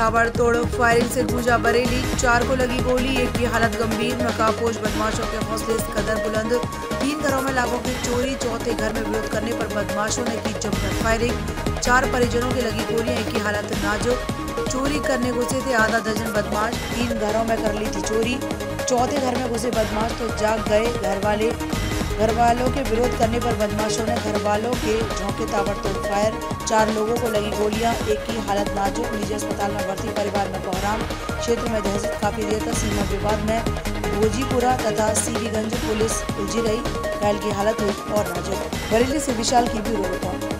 ताबड़तोड़ फायरिंग से गूंजा बरेली। चार को लगी गोली, एक की हालत गंभीर। नकाबपोश बदमाशों के हौसले कदर बुलंद। तीन घरों में लागों की चोरी, चौथे घर में विरोध करने पर बदमाशों ने की जमकर फायरिंग। चार परिजनों की लगी गोलियाँ, एक की हालत नाजुक। चोरी करने घुसे थे आधा दर्जन बदमाश। तीन घरों में कर ली थी चोरी। चौथे घर में घुसे बदमाश तो जाग गए घर वाले घर वालों के विरोध करने पर बदमाशों ने घर वालों के झोंके ताबड़तोड़ फायर चार लोगों को लगी गोलियाँ, एक की हालत नाजुक, निजी अस्पताल में भर्ती परिवार में कोहराम क्षेत्र में दहशत काफ़ी देर तक सीमा विवाद में भोजीपुरा तथा सीरीगंज पुलिस उलझी रही। घायल की हालत हुई और नाजुक। बरेली से विशाल की ब्यूरो रिपोर्ट।